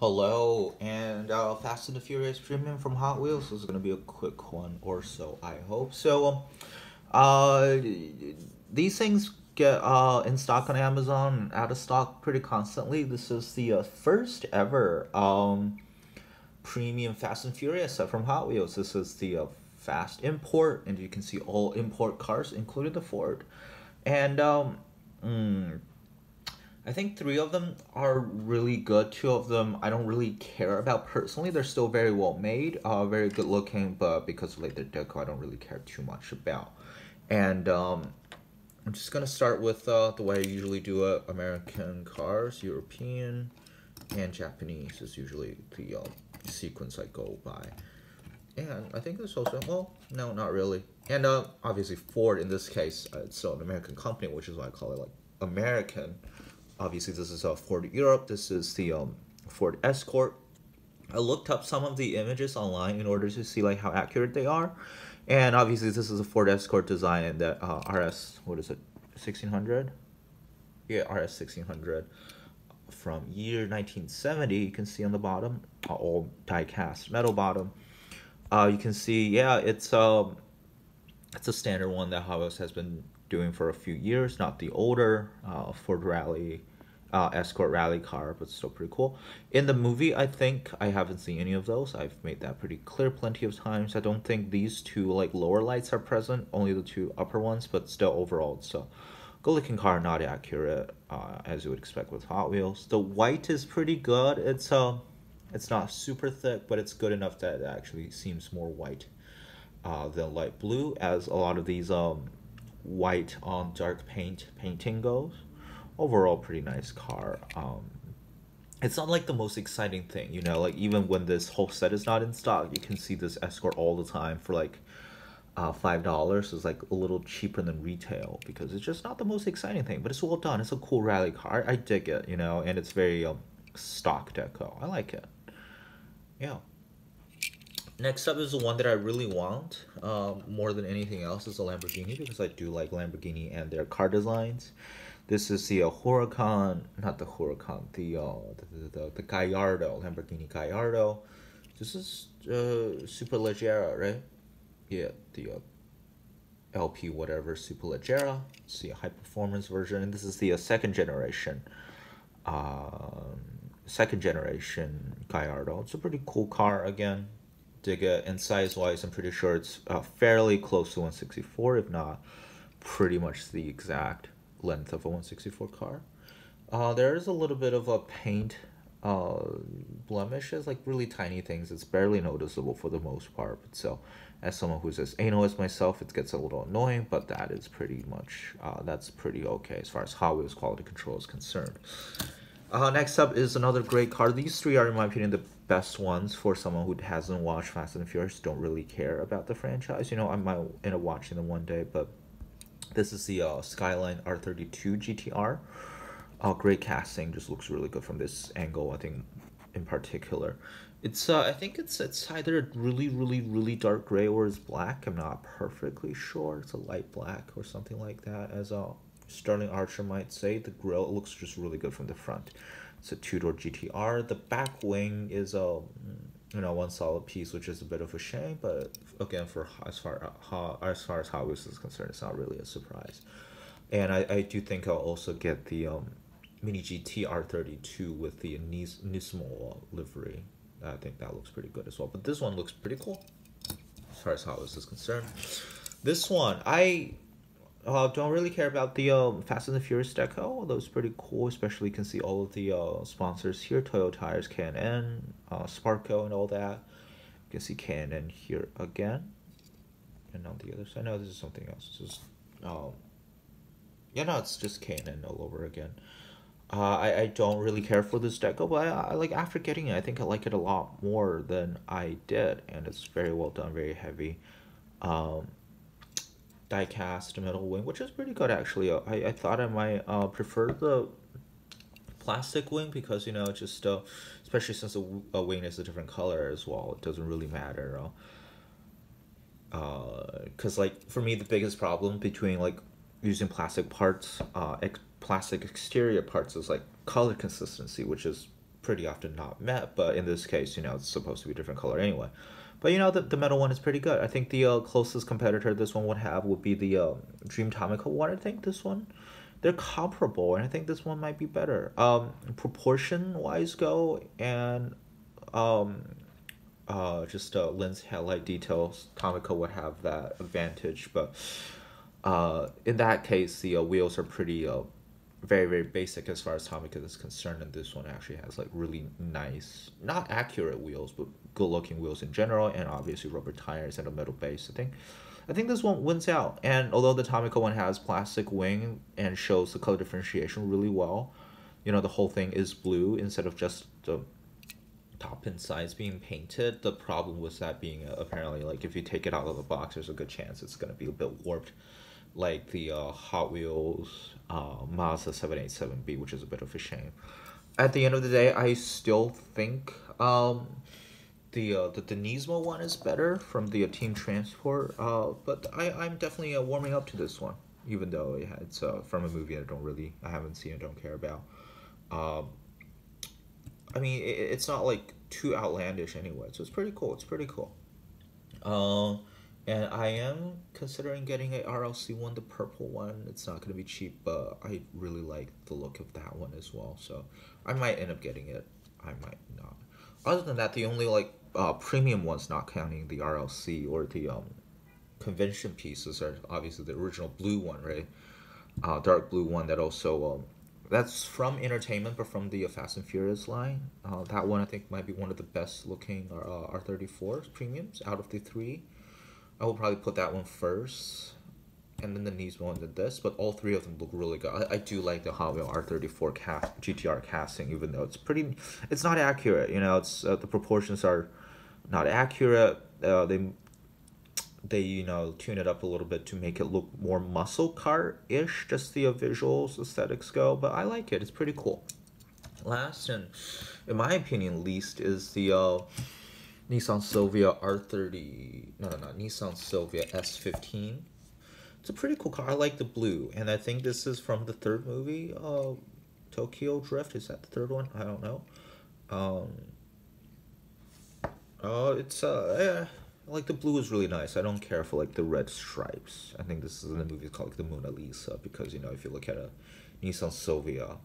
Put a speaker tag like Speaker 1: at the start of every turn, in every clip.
Speaker 1: Hello, and uh, Fast and the Furious Premium from Hot Wheels. This is gonna be a quick one or so. I hope so. Um, uh, these things get uh in stock on Amazon, out of stock pretty constantly. This is the uh, first ever um premium Fast and Furious set from Hot Wheels. This is the uh, fast import, and you can see all import cars, including the Ford, and um. Mm, I think three of them are really good. Two of them I don't really care about personally. They're still very well made, uh, very good looking, but because of like the deco, I don't really care too much about. And um, I'm just gonna start with uh, the way I usually do it: American cars, European, and Japanese is usually the uh, sequence I go by. And I think this also well, no, not really. And uh, obviously Ford in this case, uh, it's still an American company, which is why I call it like American obviously this is a Ford Europe. This is the um, Ford Escort. I looked up some of the images online in order to see like how accurate they are, and obviously this is a Ford Escort design and that uh, RS what is it, sixteen hundred? Yeah, RS sixteen hundred from year 1970 you can see on the bottom uh, all die cast metal bottom uh, you can see yeah it's um it's a standard one that Wheels has been doing for a few years not the older uh, Ford Rally uh, escort rally car, but still pretty cool. In the movie, I think I haven't seen any of those. I've made that pretty clear plenty of times. I don't think these two like lower lights are present, only the two upper ones, but still overall a good looking car, not accurate uh, as you would expect with Hot Wheels. The white is pretty good. It's uh, it's not super thick, but it's good enough that it actually seems more white uh, than light blue, as a lot of these um white on dark paint painting goes overall pretty nice car. Um, it's not like the most exciting thing, you know, like even when this whole set is not in stock, you can see this Escort all the time for like uh, five dollars is like a little cheaper than retail because it's just not the most exciting thing, but it's well done. It's a cool rally car. I dig it, you know, and it's very um, stock deco. I like it. Yeah. Next up is the one that I really want uh, more than anything else is a Lamborghini because I do like Lamborghini and their car designs. This is the uh, Huracan, not the Huracan, the, uh, the, the, the Gallardo, Lamborghini Gallardo. This is uh, Superleggera, right? Yeah, the uh, LP whatever, Superleggera. It's the high performance version. And this is the uh, second generation, um, second generation Gallardo. It's a pretty cool car again. Dig it. And size wise, I'm pretty sure it's uh, fairly close to 164, if not pretty much the exact length of a 164 car. Uh, there is a little bit of a paint uh, blemishes, like really tiny things. It's barely noticeable for the most part. But so, as someone who's as anal as myself, it gets a little annoying. But that is pretty much uh, that's pretty okay as far as Hot Wheels quality control is concerned. Uh, next up is another great car. These three are, in my opinion, the best ones for someone who hasn't watched Fast and Furious, don't really care about the franchise. You know, I might end up watching them one day, but this is the uh, Skyline R32 GTR. Uh, great casting, just looks really good from this angle, I think, in particular. It's, uh, I think it's, it's either really, really, really dark gray or it's black. I'm not perfectly sure. It's a light black or something like that, as uh, Sterling Archer might say. The grill looks just really good from the front. It's a two-door GTR. The back wing is a, um, you know, one solid piece, which is a bit of a shame. But again, for as far how as far as Hot Wheels is concerned, it's not really a surprise. And I, I do think I'll also get the um, Mini GT R32 with the Nis Nismo livery. I think that looks pretty good as well. But this one looks pretty cool as far as Hot Wheels is concerned. This one, I uh, don't really care about the um, Fast and the Furious deco, although it's pretty cool. Especially you can see all of the uh, sponsors here: Toyo Tires, K&N, uh, Sparco, and all that. You can see K&N here again, and on the other side, no, this is something else. It's just, um, yeah, no, it's just K&N all over again. Uh, I, I don't really care for this deco, but I, I like after getting it, I think I like it a lot more than I did, and it's very well done, very heavy. Um, die-cast metal wing, which is pretty good actually. I, I thought I might uh, prefer the plastic wing because you know just uh, especially since a, wing is a different color as well, it doesn't really matter. Uh, cause like for me the biggest problem between like using plastic parts, uh, ex plastic exterior parts is like color consistency, which is pretty often not met, but in this case, you know, it's supposed to be a different color anyway. But you know, the, the metal one is pretty good. I think the uh, closest competitor this one would have would be the uh, Dream Tomica one. I think this one, they're comparable, and I think this one might be better. Um, proportion wise go and um, uh, just uh, lens headlight details. Tomica would have that advantage, but uh, in that case, the uh, wheels are pretty uh, very very basic as far as Tomica is concerned, and this one actually has like really nice, not accurate wheels, but good looking wheels in general, and obviously rubber tires and a metal base. I think, I think this one wins out. And although the Tomica one has plastic wing and shows the color differentiation really well, you know the whole thing is blue instead of just the top and sides being painted. The problem with that being uh, apparently like if you take it out of the box, there's a good chance it's gonna be a bit warped like the uh, Hot Wheels uh, Mazda 787B, which is a bit of a shame. At the end of the day, I still think um, the uh, the Denismo one is better from the uh, Team Transport, uh, but I, I'm definitely uh, warming up to this one, even though it's uh, from a movie I don't really, I haven't seen and don't care about. Um, I mean, it, it's not like too outlandish anyway, so it's pretty cool. It's pretty cool. Uh, and I am considering getting a RLC one, the purple one. It's not going to be cheap, but I really like the look of that one as well. So I might end up getting it. I might not. Other than that, the only like uh, premium ones, not counting the RLC or the um, convention pieces, are obviously the original blue one, right? Uh, dark blue one that also um, that's from entertainment, but from the Fast and Furious line. Uh, that one I think might be one of the best looking uh, R34 premiums out of the three. I will probably put that one first, and then the Nismo and then this. But all three of them look really good. I, I do like the Hot Wheel R34 cast, GTR casting, even though it's pretty, it's not accurate. You know, it's uh, the proportions are not accurate. Uh, they they you know tune it up a little bit to make it look more muscle car ish. Just the visuals aesthetics go, but I like it. It's pretty cool. Last and, in my opinion, least is the. Uh, Nissan Silvia R30, no, no, no, Nissan Silvia S15. It's a pretty cool car. I like the blue, and I think this is from the third movie, uh, Tokyo Drift. Is that the third one? I don't know. Um, oh, it's uh, yeah, like the blue is really nice. I don't care for like the red stripes. I think this is in the movie called like, the Mona Lisa because you know if you look at a Nissan Silvia,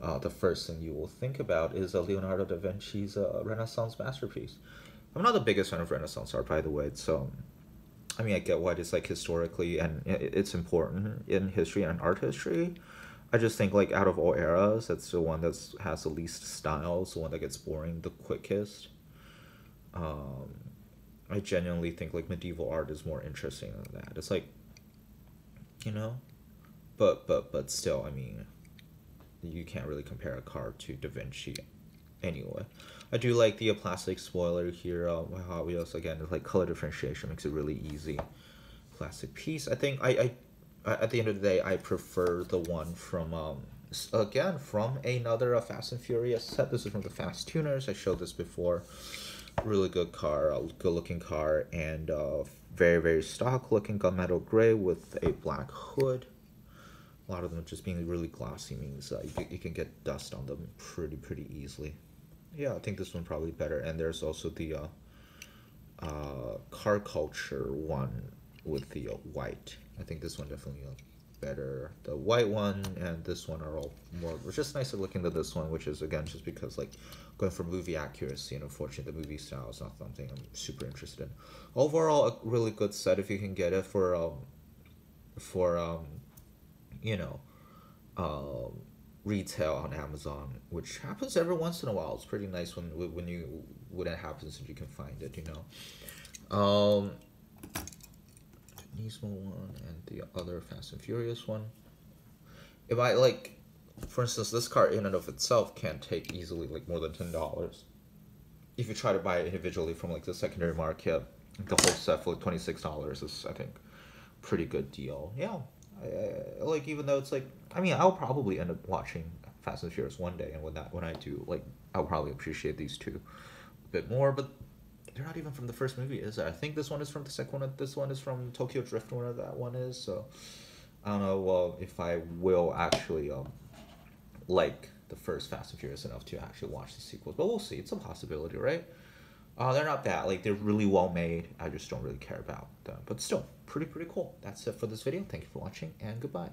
Speaker 1: uh, the first thing you will think about is uh, Leonardo da Vinci's uh, Renaissance masterpiece. I'm not the biggest fan of Renaissance art, by the way. So, I mean, I get why it's like historically and it's important in history and art history. I just think like out of all eras, that's the one that has the least styles, the one that gets boring the quickest. Um, I genuinely think like medieval art is more interesting than that. It's like, you know, but but but still, I mean, you can't really compare a car to Da Vinci, anyway. I do like the plastic spoiler here. Uh, my Hot Wheels again, it's like color differentiation makes it really easy. Plastic piece. I think I, I at the end of the day, I prefer the one from um again from another uh, Fast and Furious set. This is from the Fast Tuners. I showed this before. Really good car, uh, good looking car, and uh, very very stock looking gunmetal gray with a black hood. A lot of them just being really glossy means uh, you, you can get dust on them pretty pretty easily yeah, I think this one probably better. And there's also the uh, uh, car culture one with the uh, white. I think this one definitely uh, better. The white one and this one are all more. It's just nicer looking than this one, which is again just because like going for movie accuracy and unfortunately the movie style is not something I'm super interested in. Overall, a really good set if you can get it for um for um you know um retail on Amazon, which happens every once in a while. It's pretty nice when when you when it happens and you can find it, you know. Um, Nismo one and the other Fast and Furious one. If I like, for instance, this car in and of itself can't take easily like more than ten dollars. If you try to buy it individually from like the secondary market, the whole set for like twenty six dollars is I think pretty good deal. Yeah, I, I, like even though it's like I mean I'll probably end up watching Fast and Furious one day, and when that when I do, like I'll probably appreciate these two a bit more. But they're not even from the first movie, is it? I think this one is from the second one. And this one is from Tokyo Drift, whatever that one is. So I don't know. Well, if I will actually um like the first Fast and Furious enough to actually watch the sequels, but we'll see. It's a possibility, right? Uh, they're not bad. Like they're really well made. I just don't really care about them, but still pretty pretty cool. That's it for this video. Thank you for watching and goodbye.